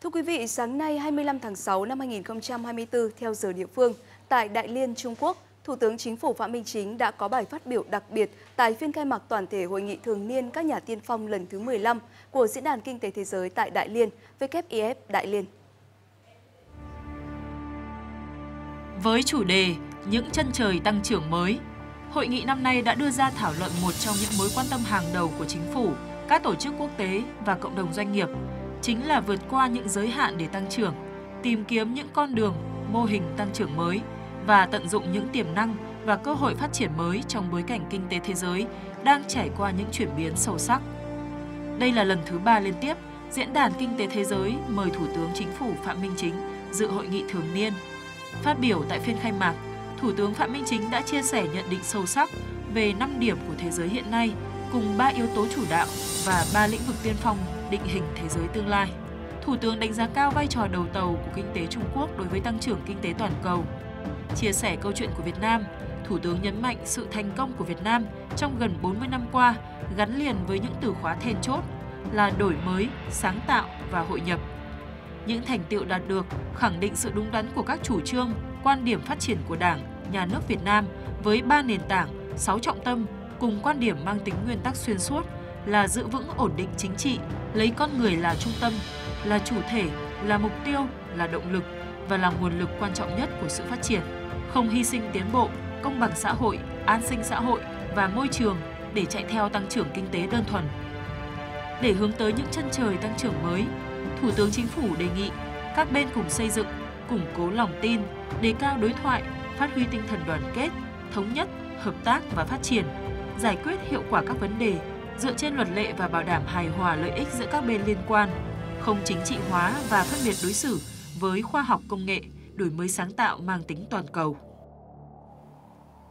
Thưa quý vị, sáng nay 25 tháng 6 năm 2024 theo giờ địa phương, tại Đại Liên, Trung Quốc, Thủ tướng Chính phủ Phạm Minh Chính đã có bài phát biểu đặc biệt tại phiên khai mạc toàn thể hội nghị thường niên các nhà tiên phong lần thứ 15 của Diễn đàn Kinh tế Thế giới tại Đại Liên, WIF Đại Liên. Với chủ đề Những chân trời tăng trưởng mới, hội nghị năm nay đã đưa ra thảo luận một trong những mối quan tâm hàng đầu của chính phủ, các tổ chức quốc tế và cộng đồng doanh nghiệp, chính là vượt qua những giới hạn để tăng trưởng, tìm kiếm những con đường, mô hình tăng trưởng mới và tận dụng những tiềm năng và cơ hội phát triển mới trong bối cảnh kinh tế thế giới đang trải qua những chuyển biến sâu sắc. Đây là lần thứ ba liên tiếp Diễn đàn Kinh tế Thế giới mời Thủ tướng Chính phủ Phạm Minh Chính dự hội nghị thường niên. Phát biểu tại phiên khai mạc, Thủ tướng Phạm Minh Chính đã chia sẻ nhận định sâu sắc về 5 điểm của thế giới hiện nay cùng 3 yếu tố chủ đạo và 3 lĩnh vực tiên phong định hình thế giới tương lai. Thủ tướng đánh giá cao vai trò đầu tàu của kinh tế Trung Quốc đối với tăng trưởng kinh tế toàn cầu. Chia sẻ câu chuyện của Việt Nam, Thủ tướng nhấn mạnh sự thành công của Việt Nam trong gần 40 năm qua gắn liền với những từ khóa then chốt là đổi mới, sáng tạo và hội nhập. Những thành tựu đạt được khẳng định sự đúng đắn của các chủ trương, quan điểm phát triển của Đảng, Nhà nước Việt Nam với ba nền tảng, sáu trọng tâm cùng quan điểm mang tính nguyên tắc xuyên suốt là giữ vững ổn định chính trị, lấy con người là trung tâm, là chủ thể, là mục tiêu, là động lực và là nguồn lực quan trọng nhất của sự phát triển, không hy sinh tiến bộ, công bằng xã hội, an sinh xã hội và môi trường để chạy theo tăng trưởng kinh tế đơn thuần. Để hướng tới những chân trời tăng trưởng mới, Thủ tướng Chính phủ đề nghị các bên cùng xây dựng, củng cố lòng tin, đề cao đối thoại, phát huy tinh thần đoàn kết, thống nhất, hợp tác và phát triển, giải quyết hiệu quả các vấn đề dựa trên luật lệ và bảo đảm hài hòa lợi ích giữa các bên liên quan, không chính trị hóa và phân biệt đối xử với khoa học công nghệ, đổi mới sáng tạo mang tính toàn cầu.